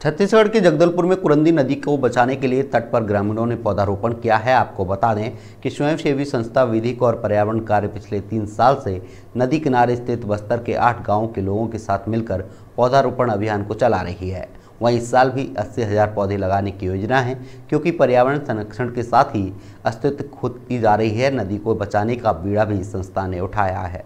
छत्तीसगढ़ के जगदलपुर में कुरंदी नदी को बचाने के लिए तट पर ग्रामीणों ने पौधारोपण किया है। आपको बता दें कि स्वयंसेवी संस्था विधिक और पर्यावरण कार्य पिछले तीन साल से नदी किनारे स्थित बस्तर के आठ गाँवों के लोगों के साथ मिलकर पौधारोपण अभियान को चला रही है। वहीं इस साल भी अस्सी हज़ार पौधे लगाने की योजना है, क्योंकि पर्यावरण संरक्षण के साथ ही अस्तित्व खुद की जा रही है। नदी को बचाने का बीड़ा भी संस्था ने उठाया है।